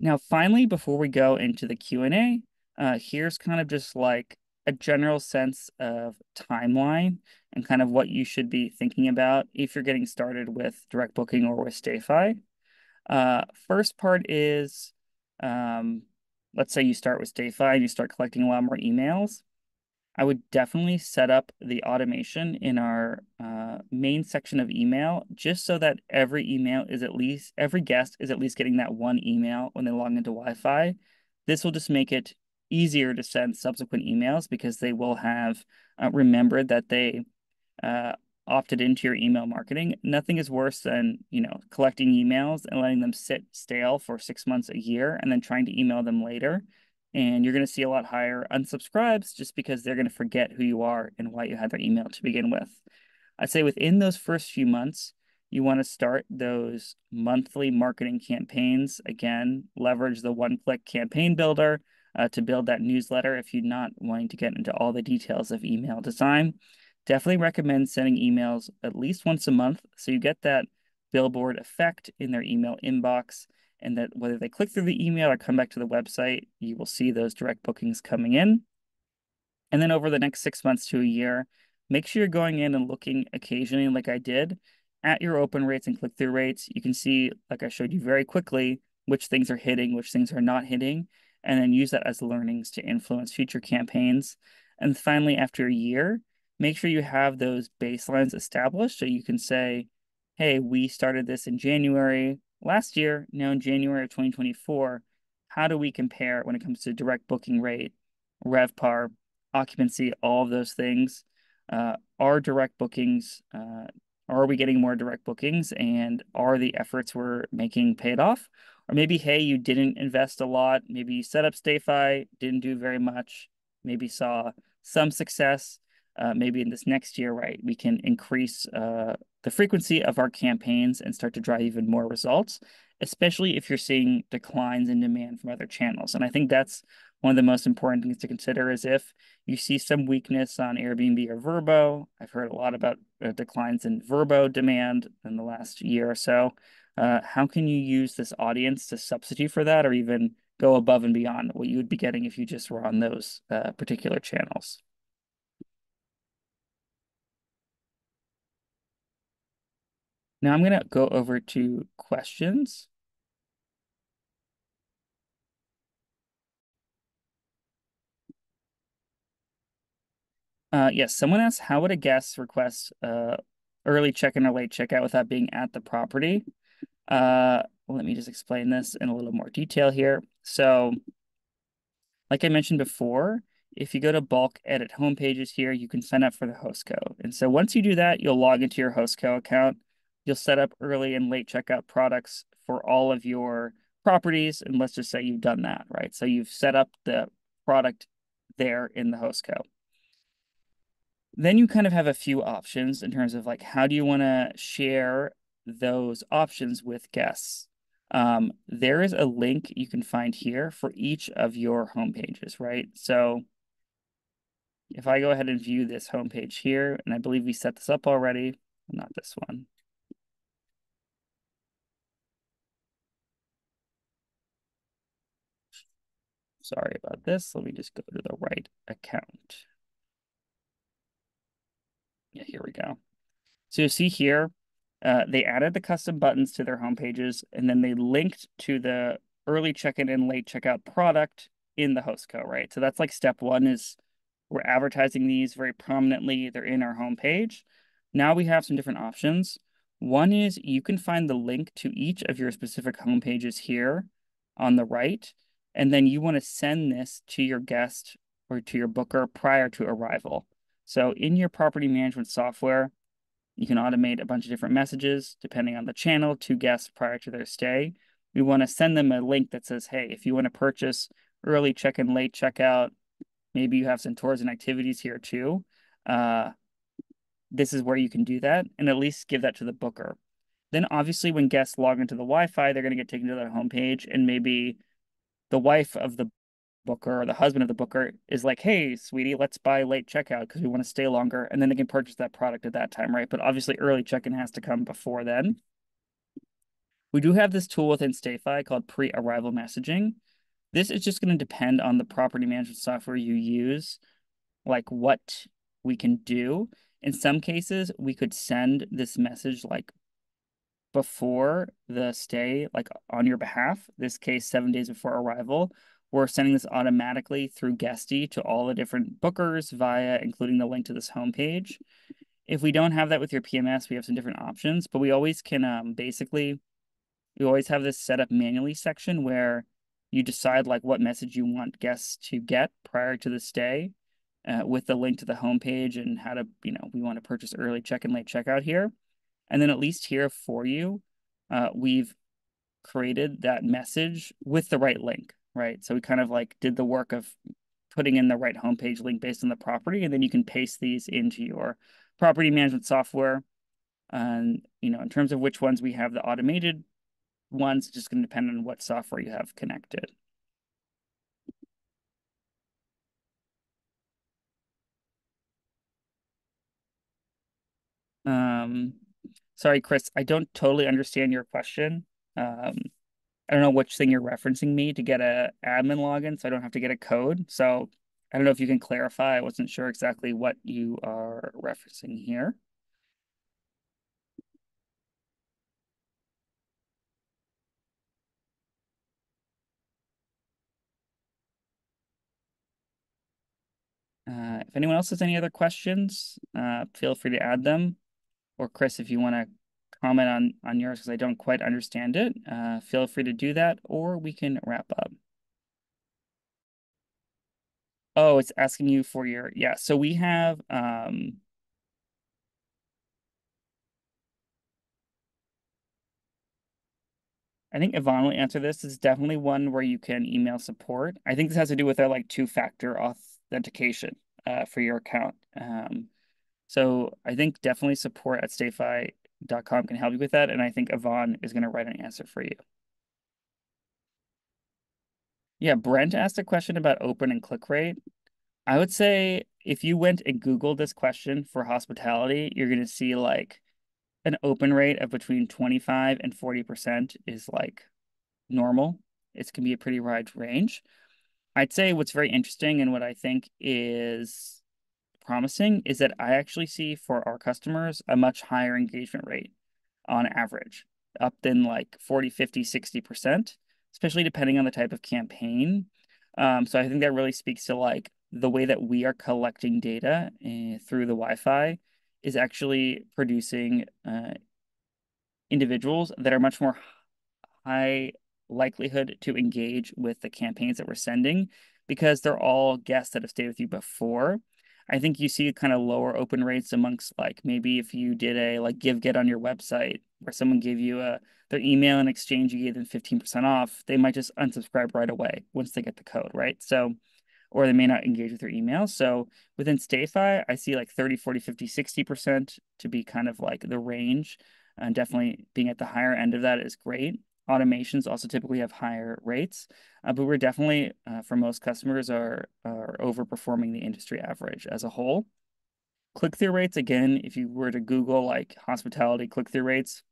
Now, finally, before we go into the Q&A, uh, here's kind of just like a general sense of timeline and kind of what you should be thinking about if you're getting started with direct booking or with StayFi. Uh, first part is, um, let's say you start with StayFi and you start collecting a lot more emails. I would definitely set up the automation in our uh, main section of email just so that every email is at least, every guest is at least getting that one email when they log into Wi Fi. This will just make it easier to send subsequent emails because they will have uh, remembered that they uh, opted into your email marketing. Nothing is worse than, you know, collecting emails and letting them sit stale for six months, a year, and then trying to email them later and you're going to see a lot higher unsubscribes just because they're going to forget who you are and why you had their email to begin with. I'd say within those first few months, you want to start those monthly marketing campaigns. Again, leverage the one click campaign builder uh, to build that newsletter if you're not wanting to get into all the details of email design. Definitely recommend sending emails at least once a month so you get that billboard effect in their email inbox and that whether they click through the email or come back to the website, you will see those direct bookings coming in. And then over the next six months to a year, make sure you're going in and looking occasionally, like I did, at your open rates and click through rates. You can see, like I showed you very quickly, which things are hitting, which things are not hitting, and then use that as learnings to influence future campaigns. And finally, after a year, make sure you have those baselines established so you can say, hey, we started this in January last year, now in January of 2024, how do we compare when it comes to direct booking rate, RevPAR, occupancy, all of those things. Uh, are direct bookings, uh, are we getting more direct bookings and are the efforts we're making paid off? Or maybe, hey, you didn't invest a lot. Maybe you set up StayFi, didn't do very much, maybe saw some success. Uh, maybe in this next year, right, we can increase uh, the frequency of our campaigns and start to drive even more results, especially if you're seeing declines in demand from other channels. And I think that's one of the most important things to consider is if you see some weakness on Airbnb or Vrbo. I've heard a lot about uh, declines in Vrbo demand in the last year or so. Uh, how can you use this audience to substitute for that or even go above and beyond what you would be getting if you just were on those uh, particular channels? Now I'm going to go over to questions. Uh, yes, someone asked, how would a guest request uh, early check-in or late checkout without being at the property? Uh, let me just explain this in a little more detail here. So, like I mentioned before, if you go to bulk edit homepages here, you can sign up for the Hostco. And so once you do that, you'll log into your Hostco account. You'll set up early and late checkout products for all of your properties. And let's just say you've done that, right? So you've set up the product there in the Hostco. Then you kind of have a few options in terms of like, how do you want to share those options with guests? Um, there is a link you can find here for each of your home pages, right? So if I go ahead and view this homepage here, and I believe we set this up already, not this one. Sorry about this. Let me just go to the right account. Yeah, here we go. So you see here, uh, they added the custom buttons to their home pages, and then they linked to the early check-in and late checkout product in the host Hostco, right? So that's like step one is we're advertising these very prominently. They're in our homepage. Now we have some different options. One is you can find the link to each of your specific home pages here on the right, and then you want to send this to your guest or to your booker prior to arrival. So in your property management software, you can automate a bunch of different messages depending on the channel to guests prior to their stay. We want to send them a link that says, hey, if you want to purchase early check-in, late checkout, maybe you have some tours and activities here too. Uh, this is where you can do that and at least give that to the booker. Then obviously when guests log into the Wi-Fi, they're going to get taken to their homepage and maybe the wife of the booker or the husband of the booker is like, hey, sweetie, let's buy late checkout because we want to stay longer. And then they can purchase that product at that time, right? But obviously, early check in has to come before then. We do have this tool within StayFi called pre arrival messaging. This is just going to depend on the property management software you use, like what we can do. In some cases, we could send this message like before the stay, like on your behalf, this case, seven days before arrival we're sending this automatically through Guesty to all the different bookers via including the link to this homepage. If we don't have that with your PMS, we have some different options, but we always can um, basically, we always have this set up manually section where you decide like what message you want guests to get prior to the stay uh, with the link to the homepage and how to, you know, we want to purchase early check and late checkout here. And then at least here for you, uh, we've created that message with the right link right? So we kind of like did the work of putting in the right homepage link based on the property, and then you can paste these into your property management software. And you know, in terms of which ones we have the automated ones, it's just going to depend on what software you have connected. Um, sorry, Chris, I don't totally understand your question. Um, I don't know which thing you're referencing me to get a admin login, so I don't have to get a code. So I don't know if you can clarify. I wasn't sure exactly what you are referencing here. Uh, if anyone else has any other questions, uh, feel free to add them. Or Chris, if you want to comment on, on yours because I don't quite understand it, uh, feel free to do that or we can wrap up. Oh, it's asking you for your, yeah. So we have, um, I think Yvonne will answer this. It's definitely one where you can email support. I think this has to do with their like two-factor authentication uh, for your account. Um, so I think definitely support at stayfi.com can help you with that. And I think Yvonne is going to write an answer for you. Yeah, Brent asked a question about open and click rate. I would say if you went and Googled this question for hospitality, you're going to see like an open rate of between 25 and 40% is like normal. It's can be a pretty wide range. I'd say what's very interesting and what I think is promising is that I actually see for our customers a much higher engagement rate on average, up than like 40, 50, 60%, especially depending on the type of campaign. Um, so I think that really speaks to like the way that we are collecting data uh, through the Wi-Fi is actually producing uh, individuals that are much more high likelihood to engage with the campaigns that we're sending because they're all guests that have stayed with you before. I think you see kind of lower open rates amongst like maybe if you did a like give get on your website where someone gave you a their email in exchange, you gave them 15% off, they might just unsubscribe right away once they get the code, right? So or they may not engage with your email. So within StayFi, I see like 30, 40, 50, 60% to be kind of like the range. And definitely being at the higher end of that is great. Automations also typically have higher rates, uh, but we're definitely, uh, for most customers, are, are overperforming the industry average as a whole. Click-through rates, again, if you were to Google like hospitality click-through rates,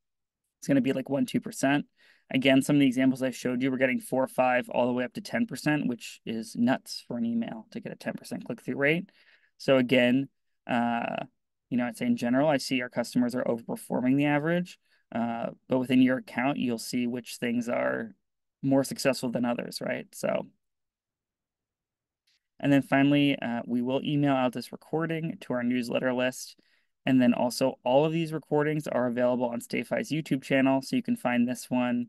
it's going to be like 1%, 2%. Again, some of the examples I showed you, we're getting four or five all the way up to 10%, which is nuts for an email to get a 10% click-through rate. So again, uh, you know, I'd say in general, I see our customers are overperforming the average. Uh, but within your account, you'll see which things are more successful than others, right? So, and then finally, uh, we will email out this recording to our newsletter list. And then also all of these recordings are available on StayFi's YouTube channel. So you can find this one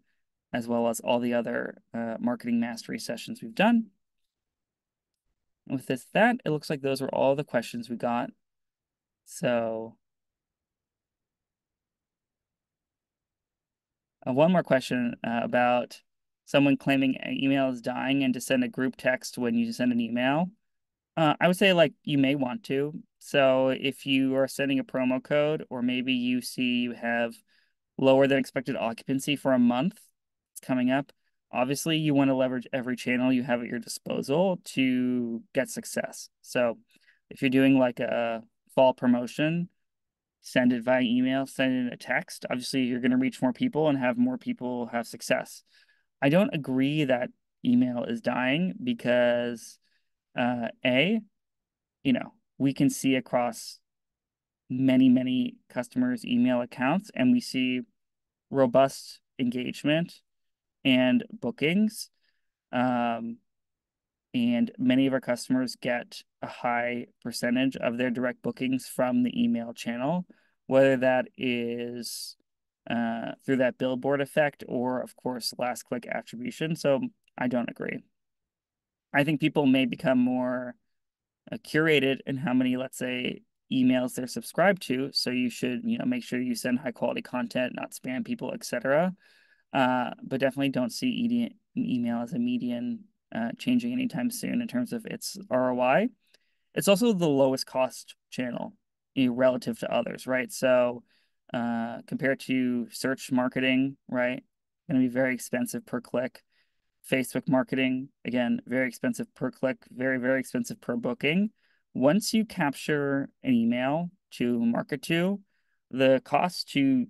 as well as all the other uh, marketing mastery sessions we've done. And with this, that, it looks like those were all the questions we got. So uh, one more question uh, about someone claiming an email is dying and to send a group text when you send an email. Uh, I would say like you may want to. So if you are sending a promo code or maybe you see you have lower than expected occupancy for a month, it's coming up. Obviously, you want to leverage every channel you have at your disposal to get success. So, if you're doing like a fall promotion, send it via email, send it a text. Obviously, you're going to reach more people and have more people have success. I don't agree that email is dying because, uh, A, you know, we can see across many, many customers' email accounts and we see robust engagement and bookings. Um, and many of our customers get a high percentage of their direct bookings from the email channel, whether that is uh, through that billboard effect or, of course, last click attribution. So I don't agree. I think people may become more uh, curated in how many, let's say, emails they're subscribed to. So you should, you know, make sure you send high quality content, not spam people, etc. Uh, but definitely don't see email as a median uh, changing anytime soon in terms of its ROI. It's also the lowest cost channel you know, relative to others, right? So uh, compared to search marketing, right, going to be very expensive per click. Facebook marketing, again, very expensive per click, very, very expensive per booking. Once you capture an email to market to, the cost to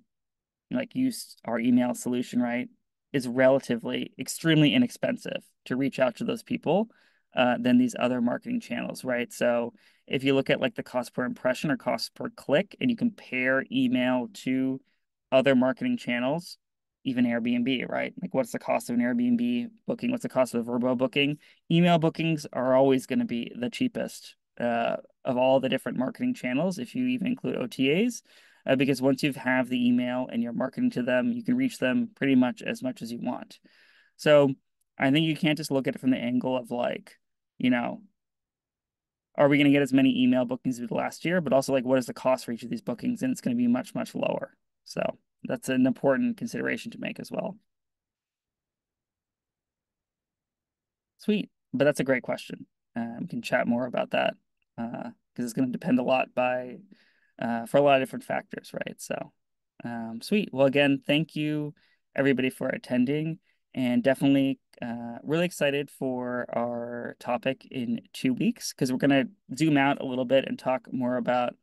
like use our email solution, right, is relatively extremely inexpensive to reach out to those people uh, than these other marketing channels, right? So if you look at like the cost per impression or cost per click and you compare email to other marketing channels, even Airbnb, right? Like what's the cost of an Airbnb booking? What's the cost of a Vrbo booking? Email bookings are always going to be the cheapest uh, of all the different marketing channels if you even include OTAs uh, because once you have the email and you're marketing to them, you can reach them pretty much as much as you want. So I think you can't just look at it from the angle of like, you know, are we going to get as many email bookings as last year, but also like what is the cost for each of these bookings, and it's going to be much much lower. So that's an important consideration to make as well. Sweet, but that's a great question. Uh, we can chat more about that because uh, it's going to depend a lot by uh, for a lot of different factors, right? So, um, sweet. Well, again, thank you everybody for attending, and definitely uh, really excited for our topic in two weeks because we're going to zoom out a little bit and talk more about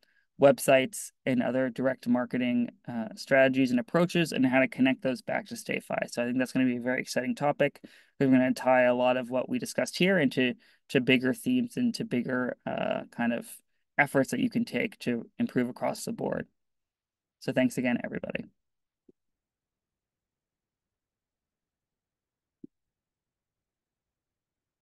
websites and other direct marketing uh, strategies and approaches and how to connect those back to StayFi. So I think that's going to be a very exciting topic. We're going to tie a lot of what we discussed here into to bigger themes and to bigger uh, kind of efforts that you can take to improve across the board. So thanks again, everybody.